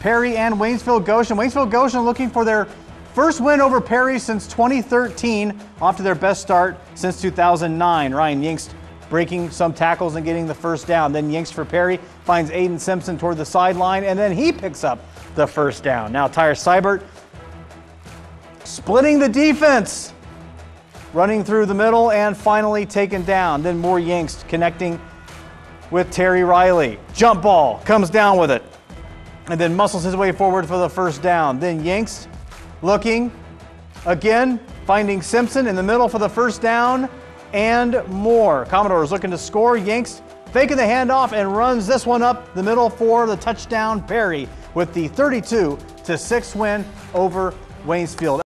Perry and Waynesfield Goshen. Waynesfield Goshen looking for their first win over Perry since 2013, off to their best start since 2009. Ryan Yingst breaking some tackles and getting the first down. Then Yingst for Perry finds Aiden Simpson toward the sideline, and then he picks up the first down. Now Tyre Seibert splitting the defense, running through the middle and finally taken down. Then more Yingst connecting with Terry Riley. Jump ball comes down with it and then muscles his way forward for the first down. Then Yingst looking again, finding Simpson in the middle for the first down and more. Commodores looking to score. Yingst faking the handoff and runs this one up the middle for the touchdown. Perry with the 32 to 6 win over Waynesfield.